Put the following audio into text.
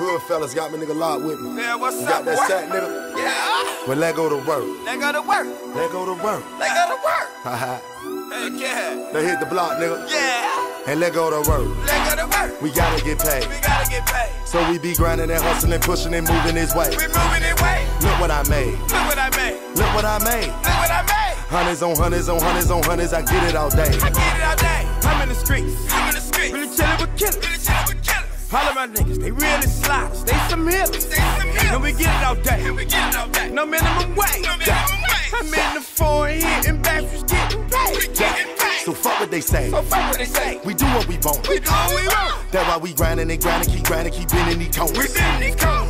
Hood fellas got me nigga locked with me. Yeah, what's up, got that boy? sack nigga? Yeah, Well, let go to work. they go to work. Let go to work. They go to work. Haha. Heck yeah. they hit the block, nigga. Yeah, And let go to work. they go to work. We gotta get paid. We gotta get paid. So we be grinding and hustling, and pushing and moving this way. We moving it way. Look what I made. Look what I made. Look what I made. Look what I made. Hundreds on hundreds on hundreds on hundreds. I get it all day. I get it all day. I'm in the streets. I'm in the streets. All of my niggas, they really sliders. They some hitters. They some hitters. And we get it all day. And we get it all day. No minimum wage. No minimum wage. I'm in the foreign hitting back, we getting paid. We getting paid. So fuck what they say. So fuck what they say. We do what we want. We do what we want. That's why we grinding and grinding, keep grinding, keep bending these cones. We sitting these cones.